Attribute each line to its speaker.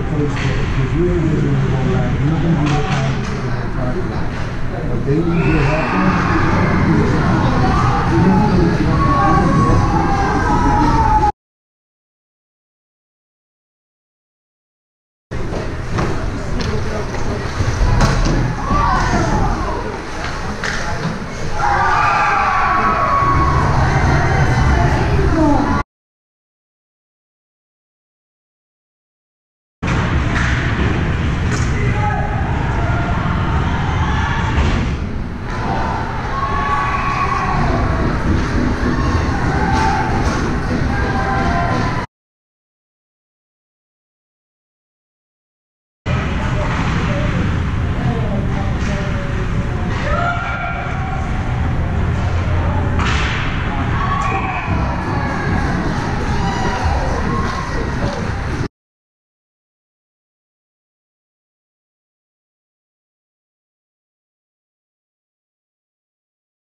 Speaker 1: you. But they need your help.